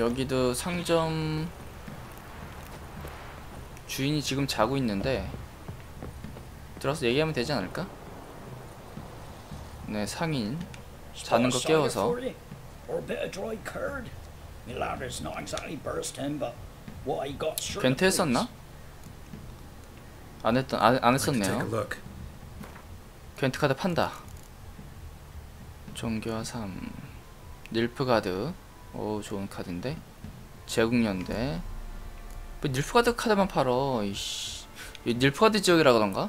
음, 여기도 상점 주인이 지금 자고 있는데 들어서 얘기하면 되지 않을까? 네, 상인 자는 거 깨워서. 벤트 했었나? 안 했던 안, 안 했었네요. 벤트 카드 판다. 종교와 삶. 닐프 가드. 오 좋은 카드인데. 제국연대. 왜 닐프가드 카드만 팔어? 이씨. 이 닐프가드 지역이라 그런가?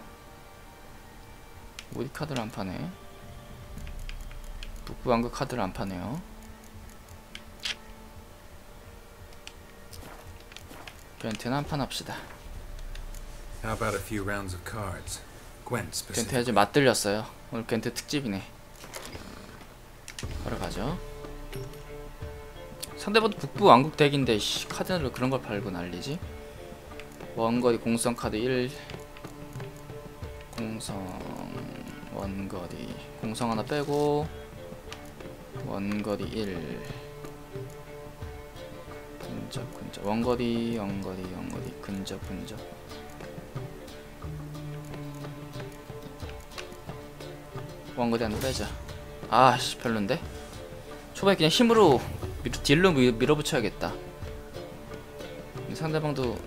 어디 카드를 안 파네. 북부왕국 카드를 안 파네요. 궨트는 한판 합시다. 겐트. 아주 맛들렸어요. 오늘 겐트 특집이네. 바로 가죠. 상대방 북부 왕국 덱인데 씨, 카드를 그런 걸 팔고 난리지. 원거리 공성 카드 1 공성 원거리. 공성 하나 빼고 원거리 1 근접 근접. 원거리 원거리 원거리. 근접 근접. 원거리 하나 빼자. 아씨 별론데? 초반에 그냥 힘으로 밀, 딜로 밀, 밀어붙여야겠다. 상대방도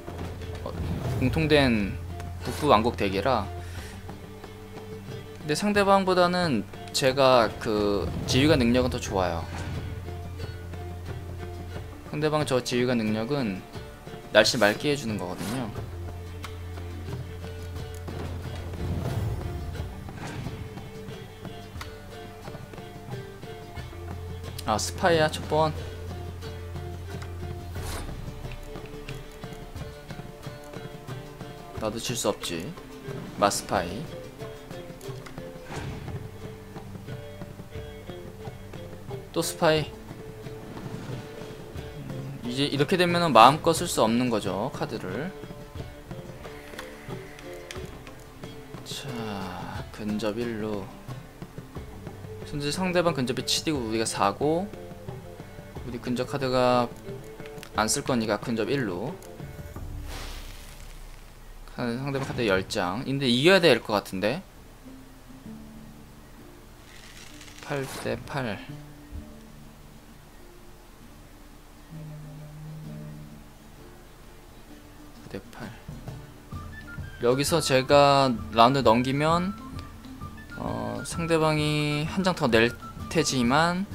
어, 공통된 북부 왕국 덱이라. 근데 상대방보다는 제가 그 지휘관 능력은 더 좋아요. 상대방 저 지휘관 능력은 날씨 맑게 해주는 거거든요 아 스파이야 첫번. 나도 질수 없지. 마스파이. 또 스파이. 음, 이제 이렇게 되면은 마음껏 쓸 수 없는 거죠 카드를. 자 근접 1로 현재 상대방 근접에 7이고 우리가 4고 우리 근접 카드가 안 쓸 거니까 근접 1로. 상대방 카드 10장. 근데 이겨야 될 것 같은데? 8대 8 9대 8 여기서 제가 라운드 넘기면 어, 상대방이 한 장 더 낼 테지만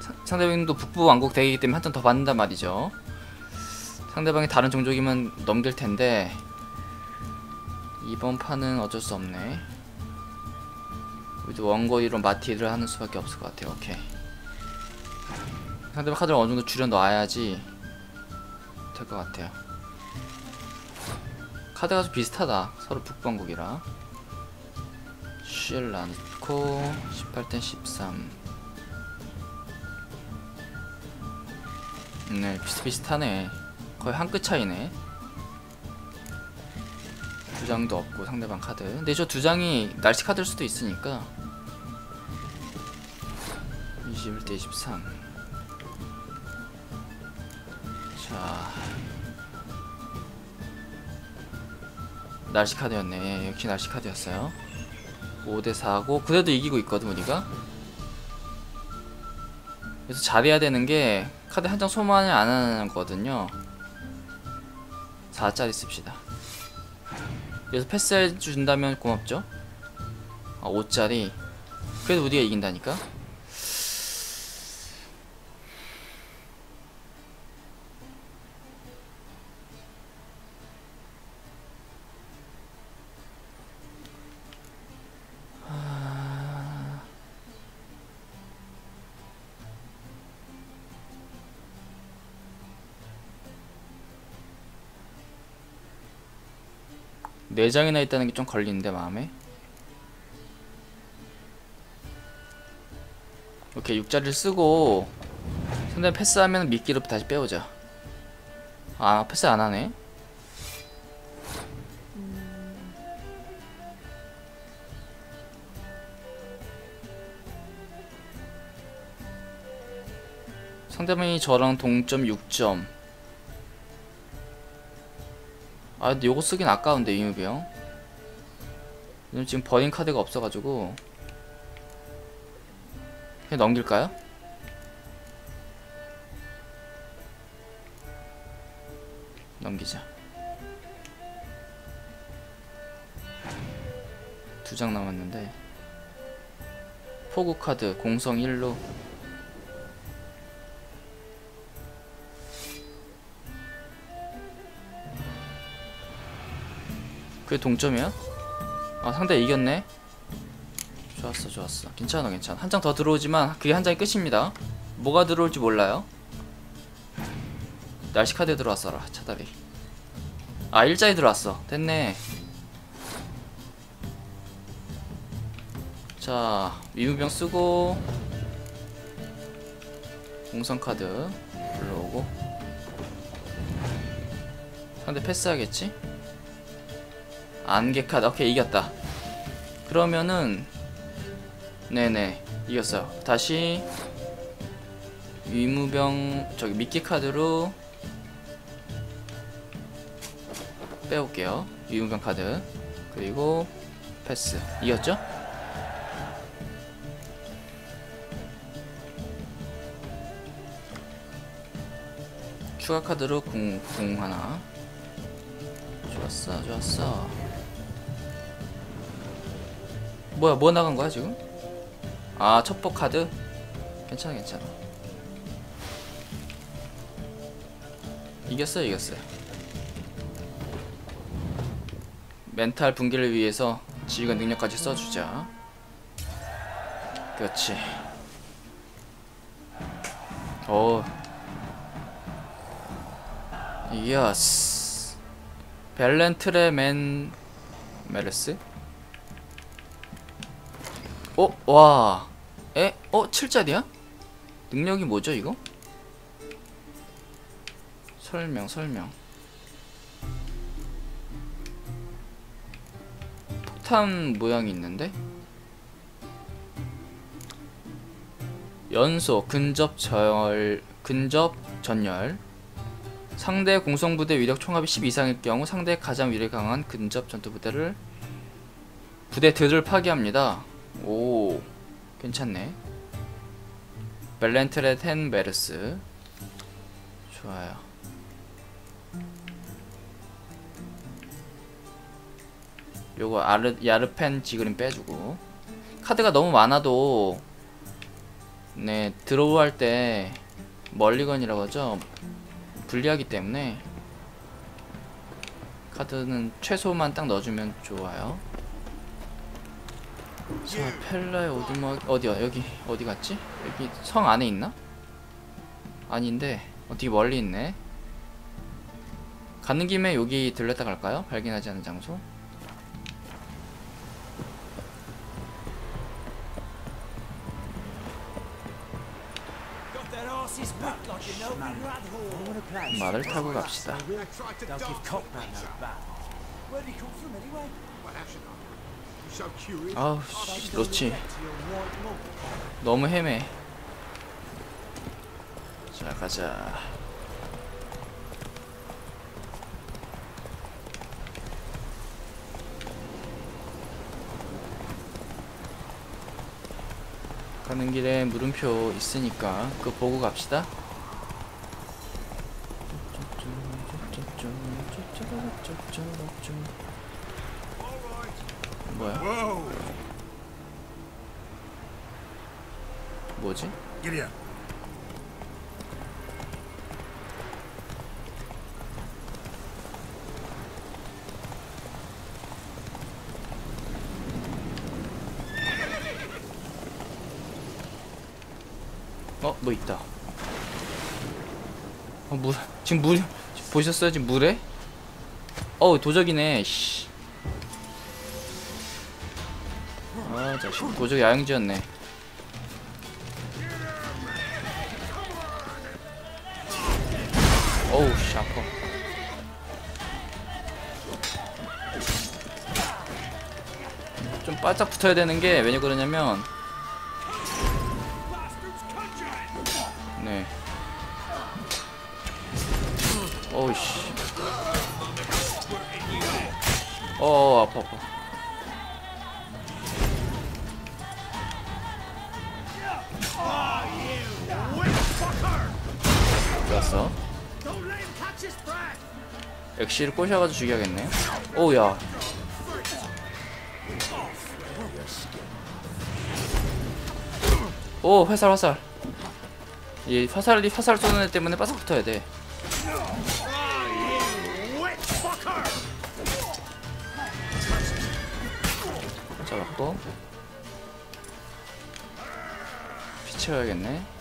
사- 상대방도 북부 왕국 덱이기 때문에 한 장 더 받는단 말이죠. 상대방이 다른 종족이면 넘길 텐데 이번 판은 어쩔 수 없네. 우리도 원거리로 마티를 하는 수밖에 없을 것 같아요. 오케이. 상대방 카드를 어느 정도 줄여 놔야지 될 것 같아요. 카드가 좀 비슷하다. 서로 북방국이라. 쉘 않고 18대 13. 네, 비슷비슷하네. 거의 한 끗 차이네. 두 장도 없고 상대방 카드. 근데 저 두 장이 날씨 카드일 수도 있으니까. 21대 23. 자. 날씨 카드였네. 역시 날씨 카드였어요. 5대 4고 그래도 이기고 있거든 우리가. 그래서 잘해야 되는 게 카드 한 장 소모하냐 안 하냐거든요. 4짜리 씁시다. 그래서 패스해 준다면 고맙죠. 아, 5짜리. 그래도 우리가 이긴다니까. 네 장이나 있다는 게 좀 걸리는데 마음에. 오케이 6자리를 쓰고 상대 패스하면 미끼로 다시 빼오자. 아 패스 안 하네. 상대방이 저랑 동점 6점 아 근데 요거 쓰긴 아까운데 왜냐면 지금 버린 카드가 없어가지고. 그냥 넘길까요? 넘기자. 두 장 남았는데. 포구 카드 공성 1로 그게 동점이야? 아 상대 이겼네. 좋았어 좋았어. 괜찮아 괜찮아. 한 장 더 들어오지만 그게 한 장이 끝입니다. 뭐가 들어올지 몰라요. 날씨 카드 들어왔어라 차다리. 아 일자리 들어왔어. 됐네. 자 위무병 쓰고 공성 카드 불러오고 상대 패스하겠지? 안개 카드 오케이 이겼다. 그러면은 네네 이겼어요. 다시 위무병 저기 미끼 카드로 빼올게요. 위무병 카드. 그리고 패스. 이겼죠? 추가 카드로 궁, 궁 하나. 좋았어 좋았어 뭐야 뭐 나간 거야 지금? 아 첩보 카드? 괜찮아 괜찮아. 이겼어요 이겼어요 멘탈 붕괴를 위해서 지휘관 능력까지 써주자. 그렇지. 오. 예스. 벨렌트레 맨 메르스 어? 와 에? 어? 7짜리야? 능력이 뭐죠 이거? 설명 설명 폭탄 모양이 있는데? 연소 근접 절 근접 전열 상대 공성부대 위력 총합이 10 이상일 경우 상대 가장 위력 강한 근접 전투 부대를 부대들을 파괴합니다. 오 괜찮네. 벨렌트레 텐 메르스 좋아요. 요거 아르 야르펜 지그림 빼주고 카드가 너무 많아도 네 드로우 할 때 멀리건이라고 하죠 불리하기 때문에 카드는 최소만 딱 넣어주면 좋아요. 자, 펠라의 오두막 어디야? 여기 어디 갔지? 여기 성 안에 있나? 아닌데 어디 멀리 있네. 가는 김에 여기 들렸다 갈까요? 발견하지 않은 장소. 말을 타고 갑시다. 아우 씨, 로치. 너무 헤매. 자 가자. 가는 길에 물음표 있으니까 그거 보고 갑시다. Whoa! 뭐지? 어, 뭐 있다. 어, 물, 지금 물, 보셨어요? 지금 물에? 어우, 도적이네, 씨. 아, 자식, 도적 야영지였네. 어우, 씨, 아파. 좀 바짝 붙어야 되는 게, 왜냐 그러냐면, 네. 어우 씨 어 아파 아파 엑시를 꼬셔가지고 죽여야겠네. 오우야. 오 화살 화살. 이 화살이 화살 쏘는 애 때문에 바싹 붙어야 돼! 잡았고. 피 채워야겠네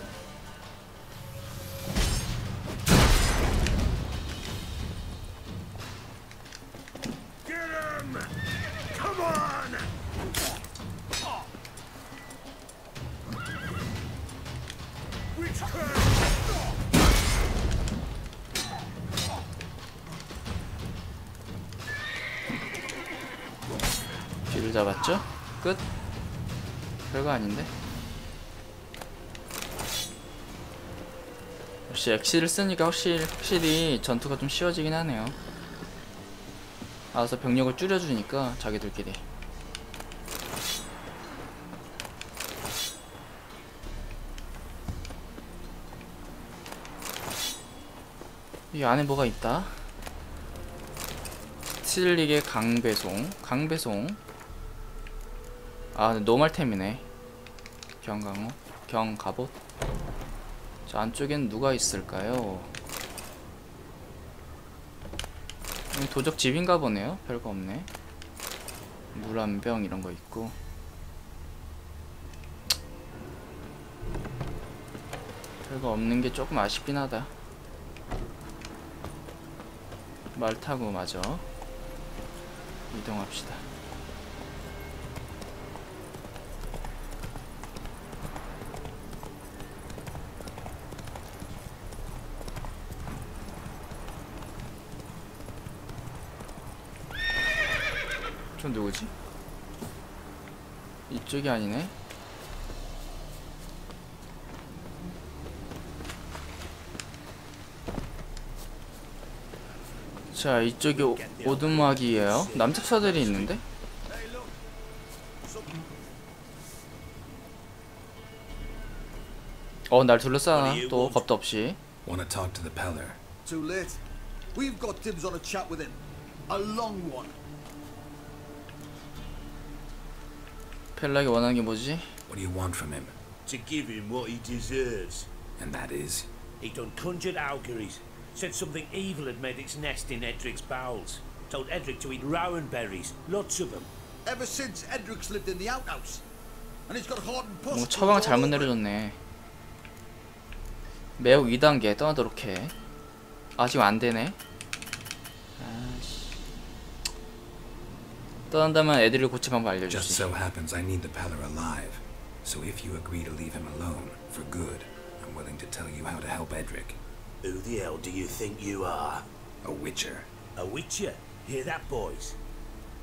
역시 엑시를 쓰니까 확실히, 확실히 전투가 좀 쉬워지긴 하네요. 알아서 병력을 줄여주니까 자기들끼리. 이 안에 뭐가 있다? 스틸릭의 강배송 강배송. 아 노말템이네. 경강호 경갑옷 저 안쪽엔 누가 있을까요? 도적 집인가 보네요. 별거 없네. 물 한 병 이런 거 있고. 별거 없는 게 조금 아쉽긴 하다. 말 타고 마저 이동합시다. 저 누구지? 이쪽이 아니네. 자, 이쪽이 오, 오두막이에요. 남특사들이 있는데? 어, 날 둘러싸나 또 겁도 없이. Want to talk to the Peller? Too late. We've got dibs on a chat with him. A long one. 펠락이 원하는 게 뭐지? What do you want from him? to give him what he deserves. And that is? He done conjured auguries, said something evil had made its nest in Edric's bowels, told Edric to eat rowan berries, lots of them. Ever since Edric's lived in the outhouse. And he's got hard and 뭐 pustules 처방 잘못. 내려줬네. 매우 2단계 떠나도록 해. 아직 안 되네. 떠난다면 애들을 고칠 방법 Just 알려주지. so happens I need the Peller alive. So if you agree to leave him alone, for good, I'm willing to tell you how to help Edric. Who the hell do you think you are? A witcher. A witcher? Hear that, boys?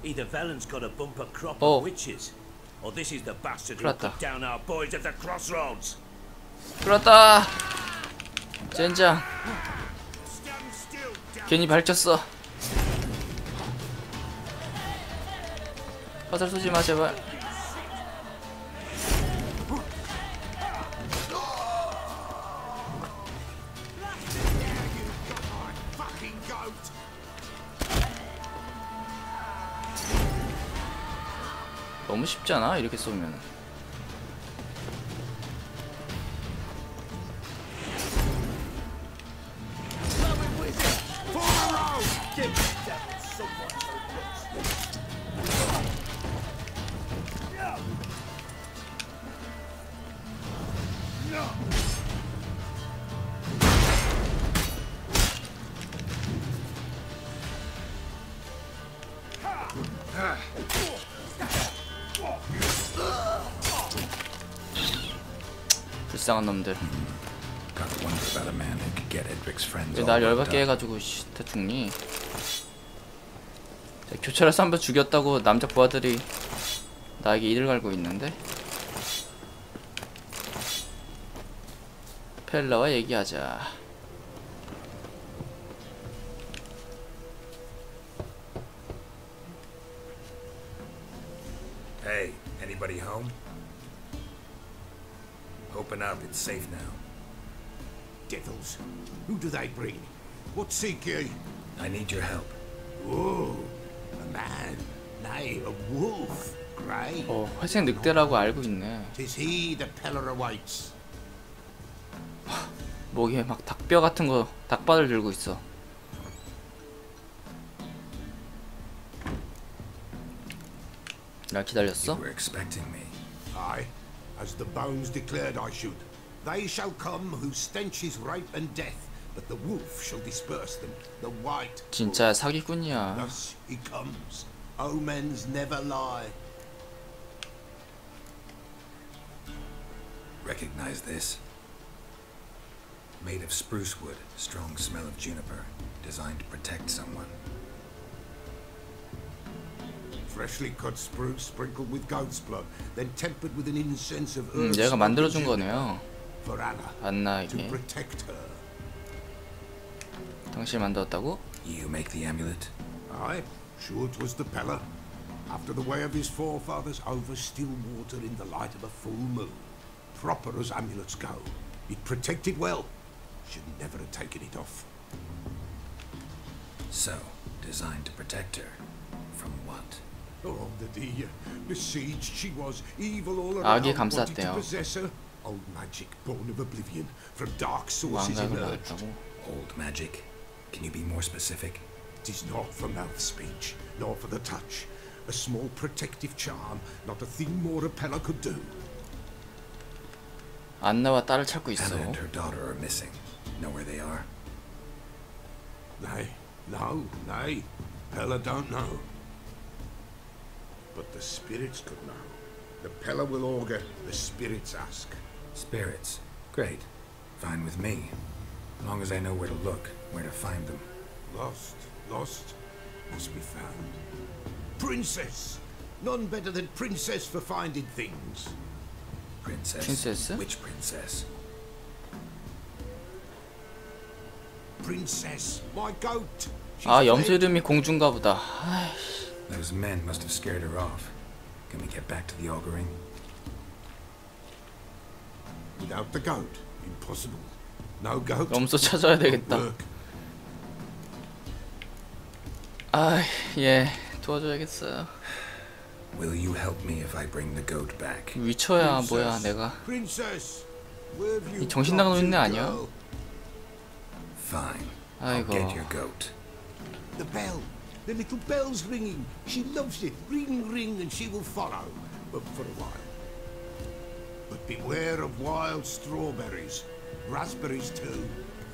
Either Velen's got a bumper crop Oh. of witches, or this is the bastard who Plata. put down our boys at the crossroads. 들었다. 젠장. Stand still, damn 괜히 밝혔어. 화살 쏘지 마 제발. 너무 쉽잖아 이렇게 쏘면. Who could get Edric's friends 왜 all 날 worked 열받게. 해가지고 씨, 다 죽니? 자, 교차로에서 한번 죽였다고 남자 부하들이 나에게 이를 갈고 있는데 펠라와 얘기하자 safe now. Devils. Who do they bring? What seek ye? I need your help. Oh, a man. Nay, a wolf. Grey. 어 회색 늑대라고 알고 있네 Tis he that Peller awaits. 목에 막 닭뼈 같은 거 닭발을 들고 있어 날 기다렸어? You were expecting me. Aye, as the bones declared I should. They shall come whose stench is rape and death, but the wolf shall disperse them. The white. 진짜 사기꾼이야 Thus he comes. Omens never lie. Recognize this? Made of spruce wood, strong smell of juniper, designed to protect someone. Freshly cut spruce sprinkled with goat's blood, then tempered with an incense of 음 herbs 얘가 spoken 만들어준 juniper 거네요 For Anna, to 안나에게 protect her. 당신이 만들었다고? You make the amulet? Aye, sure 'twas the Peller. After the way of his forefathers, over still water in the light of a full moon. Proper as amulets go. It protected well. Should never have taken it off. So, designed to protect her. From what? Oh, the dear. Besieged she was. Evil all 악이 around wanted to 감쌌대요. possess her. Old magic, born of oblivion, from dark sources 왕각을 emerged. 받았다고? Old magic? Can you be more specific? Tis not for mouth speech, nor for the touch. A small protective charm, not a thing more a Peller could do. 안나와 딸을 찾고 있어 Anna and her daughter are missing. Know where they are? Nay, no, nay. Pella don't know. But the spirits could know. The Pella will augur, the spirits ask. Spirits. Great. Fine with me. As long as I know where to look, where to find them. Lost, lost, must be found. Princess! None better than Princess for finding things. Princess? Princess? Which princess? Princess, my goat! She's 아 염소 fled. 이름이 공주인가 보다 Those men must have scared her off. Can we get back to the auguring? Without the goat, impossible. No goat. 염소 찾아야 되겠다 work. 아예 도와줘야겠어요 Will you help me if I bring the goat back? 위쳐야 뭐야 내가 Princess, where have you 이 정신 나간 놈네 아니야? Fine. 아이고 get your goat. The bell. The little bell's ringing. She loves it. Ring, ring, and she will follow. But for a while. But beware of wild strawberries. Raspberries, too.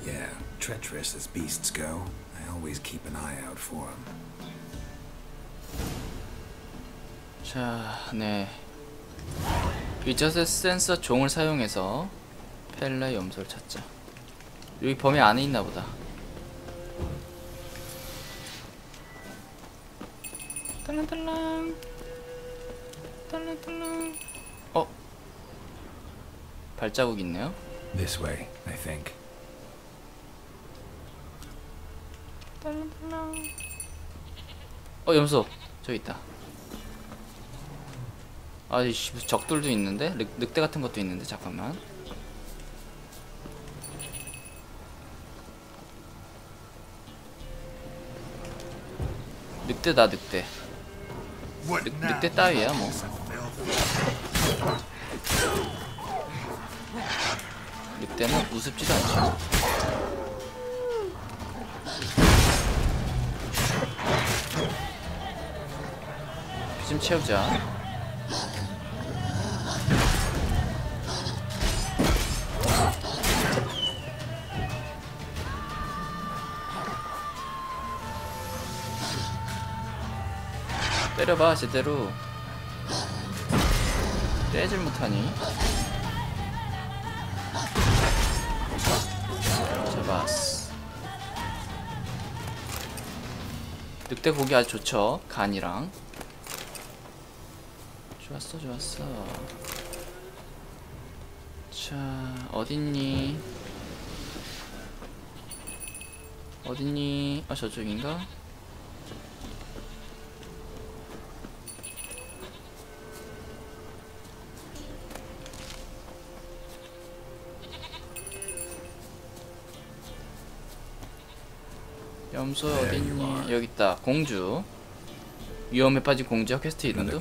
Yeah, treacherous as beasts go. I always keep an eye out for them. 자, 네. 위저스 센서 종을 사용해서 펠라 염소를 찾자. 여기 범위 안에 있나 보다. 딸랑딸랑. 딸랑딸랑. 어? 발자국 있네요. This way, I think. 딸랑딸랑. 어, 염소. 저기 있다. 아이씨, 무슨 적들도 있는데? 늑, 늑대 같은 것도 있는데, 잠깐만. 늑대다, 늑대. 늑, 늑대 따위야, 뭐. 늑대는 우습지도 않죠. 피 좀 채우자. 때려봐 제대로 때질 못하니 잡았어 늑대 고기 아주 좋죠 간이랑. 좋았어 좋았어. 자 어딨니? 어딨니? 아 저쪽인가 염소 어딨니? 여기 있다. 공주. 위험에 빠진 공주와 퀘스트 이름도.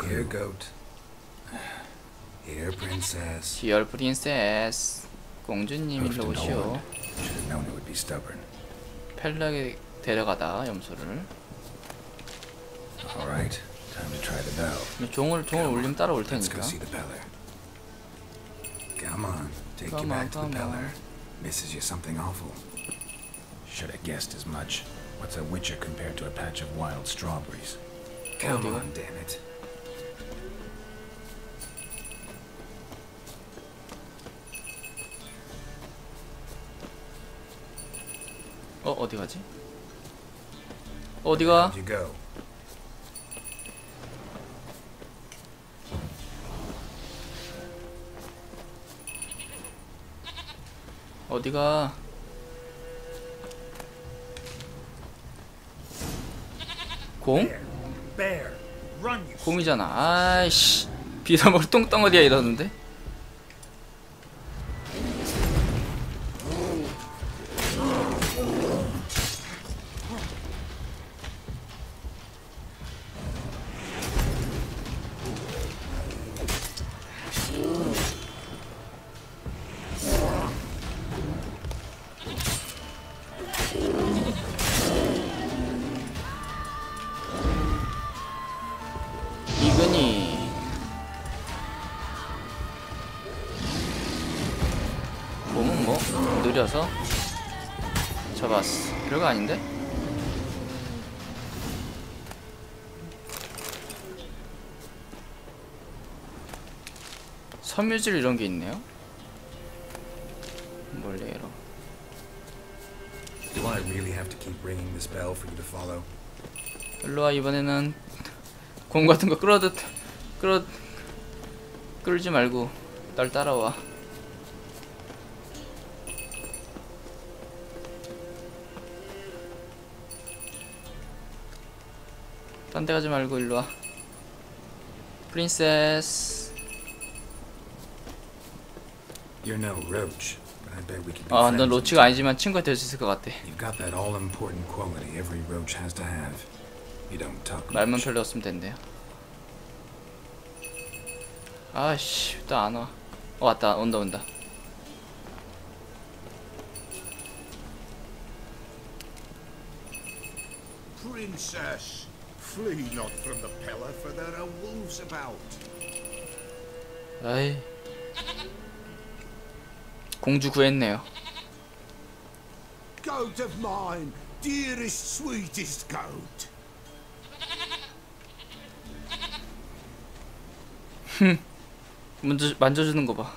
Dear Princess. 공주님 일로 오시오. 펠라에게 데려가자 염소를. All right, time to try the bell. 종을 종을 울리면 따라올 테니까. Come on, take you back to the Peller. Misses you something awful. Should have guessed as much. What's a witcher compared to a patch of wild strawberries? Come dear. on, damn it. 어 어디 가지? 어디가? How'd you go? 어디가? 공? 곰이잖아. 아이씨. 비서머리 똥덩어리야 이러는데. 별거 아닌데? 섬유질 이런 게 있네요 몰래로 Do I really have to keep ringing this bell for you to follow? 일로와 이번에는 공 같은 거 끌어듯 끌어 끌지 말고 날 따라와 딴 데 가지 말고 일로 와 프린세스 You're no roach, but I bet we could be 아 넌 friends. 로치가 아니지만 친구가 될 수 있을 것 같아 You've got that all-important quality every roach has to have. You don't talk 말만 much. 별로 없으면 된대요 아씨 또 안 와 어 왔다 온다 온다 Princess, flee not from the Peller, for there are wolves about. 아이 공주 구했네요 Goat of mine, dearest, sweetest goat. 만져, 만져주는 거 봐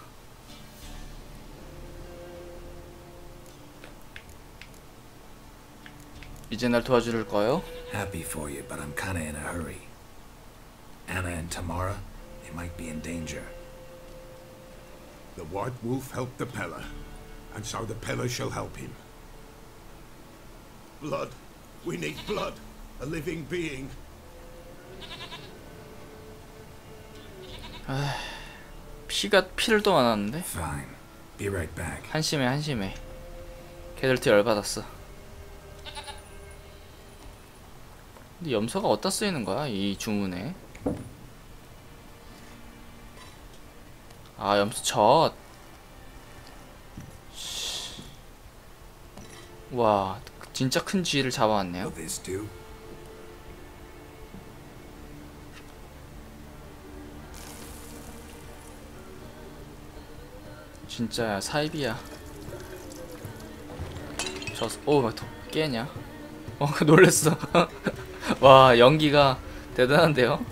이제 날 도와줄 거요? Happy for you, but I'm kinda in a hurry. Anna and Tamara, they might be in danger. The White Wolf helped the Peller, and so the Peller shall help him. Blood. We need blood. A living being. 피가 피를 또 많았는데 Fine. Be right back. 한심해 한심해 걔들한테 열받았어 근데 염소가 어디다 쓰이는 거야 이 주문에? 아 염소 젖. 씨. 와 진짜 큰 쥐를 잡아왔네요. Will this do? 진짜야 사입이야. 저오막 깨냐? 어 놀랬어 와 연기가 대단한데요?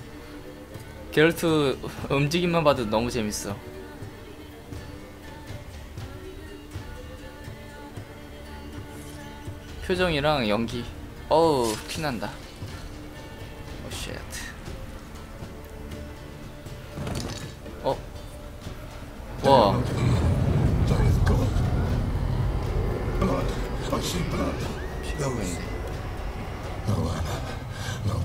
게롤트 움직임만 봐도 너무 재밌어. 표정이랑 연기. 어우 피난다. 오쉣 어? 와 No,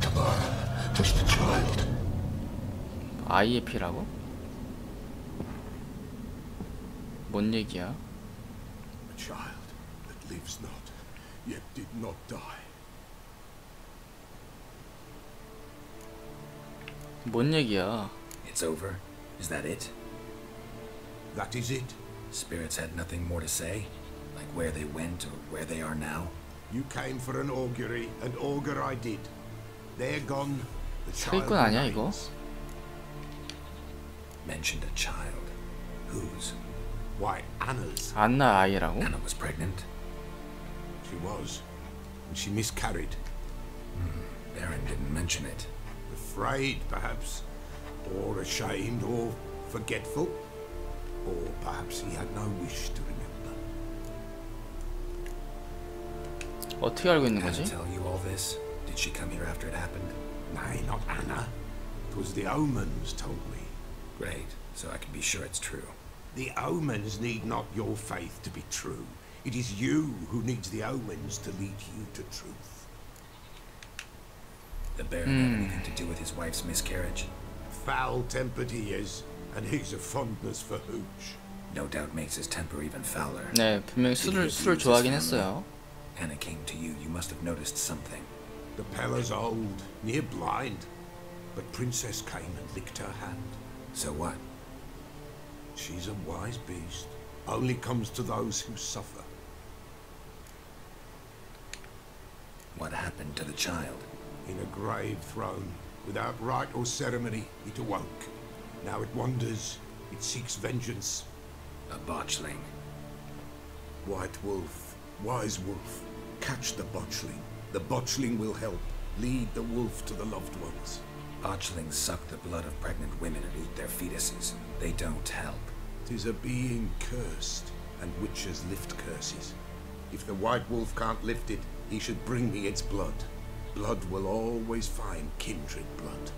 뭔 얘기야? A child that lives not, yet did not die. 뭔 얘기야? It's over. Is that it? That is it. Spirits had nothing more to say? Like where they went or where they are now? You came for an augury, and augur I did. They're gone. The child 사기꾼 아니야 이거? remains. Mentioned a child. Whose? Why, Anna's. 안나 아이라고? Anna was pregnant? She was. And she miscarried. Baron didn't mention it. Afraid, perhaps. Or ashamed, or forgetful. Or perhaps he had no wish to remember. 어떻게 알고 있는 Anna 거지? tell you all this? Did she come here after it happened? Nay, not Anna. It was the omens told me. Great, so I can be sure it's true. The omens need not your faith to be true. It is you who needs the omens to lead you to truth. The Baron have anything to do with his wife's miscarriage? Foul-tempered he is, and he's a fondness for hooch. No doubt makes his temper even fouler. 네, 분명히 술을 술을 좋아하긴 했어요. Anna came to you, you must have noticed something. The Pella's old, near blind, but Princess came and licked her hand. So what? She's a wise beast. Only comes to those who suffer. What happened to the child? In a grave thrown, without rite or ceremony, it awoke. Now it wanders, it seeks vengeance. A botchling. White wolf, wise wolf, catch the botchling. The botchling will help. Lead the wolf to the loved ones. Botchlings suck the blood of pregnant women and eat their fetuses. They don't help. Tis a being cursed, and witches lift curses. If the white wolf can't lift it, he should bring me its blood. Blood will always find kindred blood.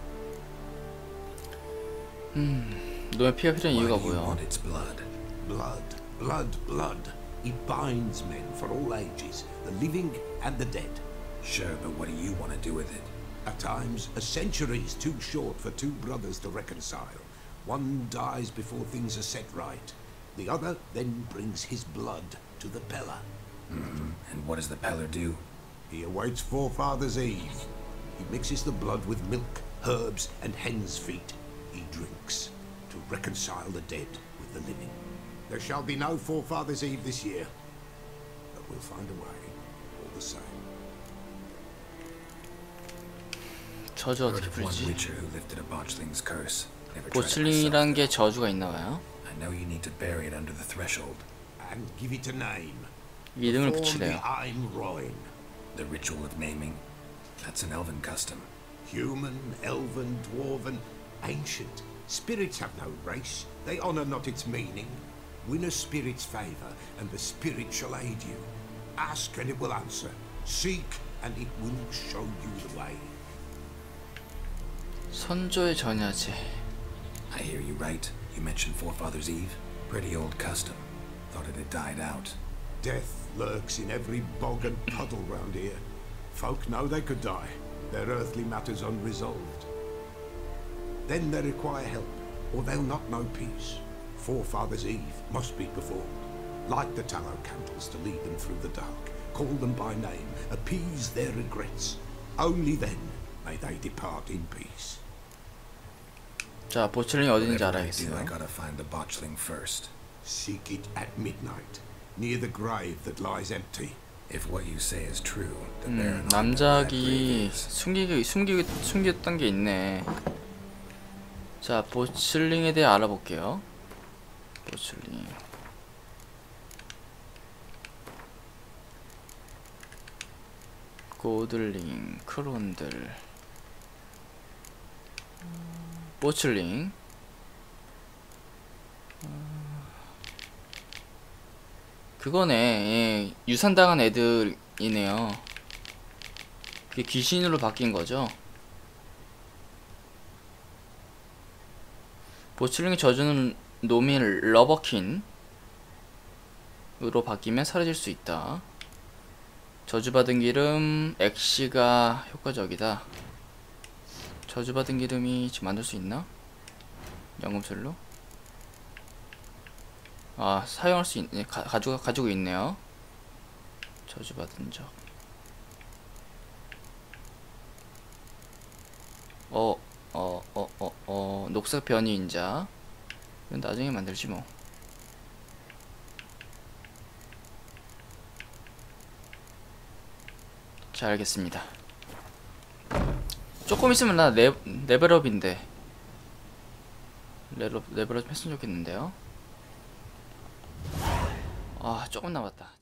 너의 피가 필요한 Why 이유가 do you 뭐야? want its blood? Blood, blood, blood. It binds men for all ages, the living and the dead. Sure, but what do you want to do with it? At times, a century is too short for two brothers to reconcile. One dies before things are set right. The other then brings his blood to the Pella. Mm-hmm. And what does the Peller do? He awaits Forefather's Eve. He mixes the blood with milk, herbs, and hen's feet. He drinks to reconcile the dead with the living. There shall be no Forefather's Eve this year, but we'll find a way all the same. 저주 Heard 어떻게 of one 풀지? witcher who lifted a botchling's curse. Never tried it myself. 보슬링이란 게 저주가 있나 봐요. I know you need to bury it under the threshold. And give it a name. 이름을 Form 붙이래요. the Ein Roin. The ritual of naming. That's an elven custom. Human, elven, dwarven, ancient. Spirits have no race. They honour not its meaning. Win a spirit's favour, and the spirit shall aid you. Ask, and it will answer. Seek, and it will show you the way. 선조의 전야제. I hear you right. You mentioned Forefather's Eve. Pretty old custom. Thought it had died out. Death lurks in every bog and puddle round here. Folk know they could die, their earthly matters unresolved. Then they require help, or they'll not know peace. Forefather's Eve must be performed. Light the tallow candles to lead them through the dark. Call them by name, appease their regrets. Only then may they depart in peace. 자, 보슬링이 어딘지 Whatever I 알아야겠어요. gotta find the botchling first. Seek it at midnight, near the grave that lies empty. If what you say is true, the 음, 남작이. 숨기기 숨기 숨겼던 게 있네. 자, 보슬링에 대해 알아볼게요. 보슬링. 고들링, 크론들, 보슬링. 어, 그거네. 예, 유산당한 애들이네요. 그게 귀신으로 바뀐 거죠. 보출링의 저주는 노민 러버킨으로 바뀌면 사라질 수 있다. 저주받은 기름 엑시가 효과적이다. 저주받은 기름이 지금 만들 수 있나? 연금술로? 아 사용할 수 있네. 가, 가지고 가지고 있네요. 저주받은 적. 어 어, 어, 어, 어, 녹색 변이 인자. 이건 나중에 만들지 뭐. 자, 알겠습니다. 조금 있으면 나 레, 레벨업인데. 레벨업, 레벨업 했으면 좋겠는데요. 아, 조금 남았다.